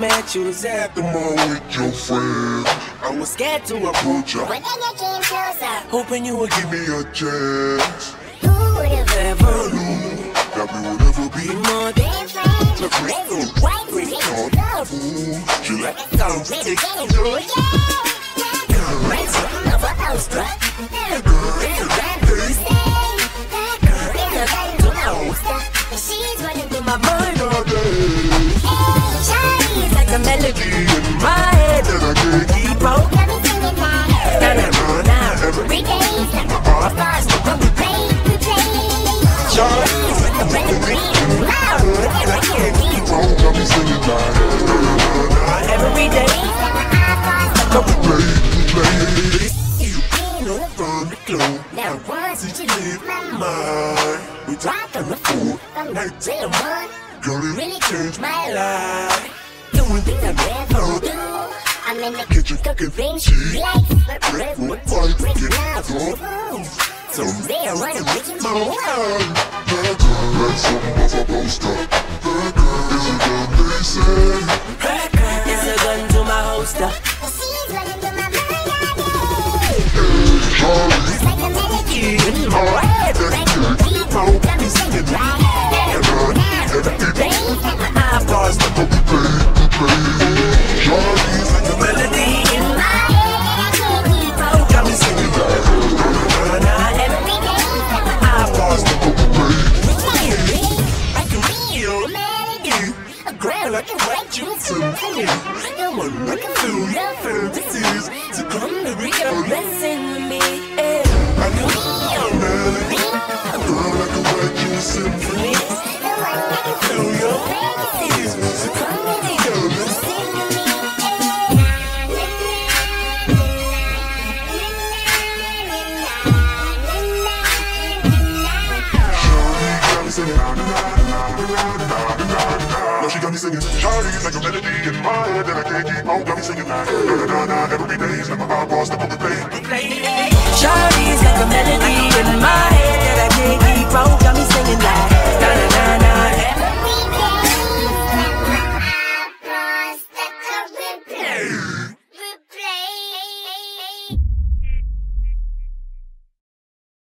Met you was at the mall with your friends. I was scared to approach you, But then you came closer. hoping you would give me a chance. Who would have Never knew that we would ever be more than friends? the friends. White with his love. She like So really good, yeah. Friends of a Austria. Been on from the club. Now Did you leave my mind? We talked on the from the jail one, Girl, it really changed my life. Doing things I never do. I'm in the kitchen cooking things she it more. That girl like poster. That girl to my holster. She's And a like a melody. in my head, I can't keep up. Got me a play. I feel melody. A girl I can write you symphony. The one looking your fantasies. So come to a blessing with me. eh. I can got me singing. Shawty's like a melody in my head that I can't keep on. Got me singing like da da da da. Every day is like my iPod's stuck on the play. Shawty's like a melody in my head that I can't keep on. Got me singing like da da da da. Every day is like my iPod's stuck on the play.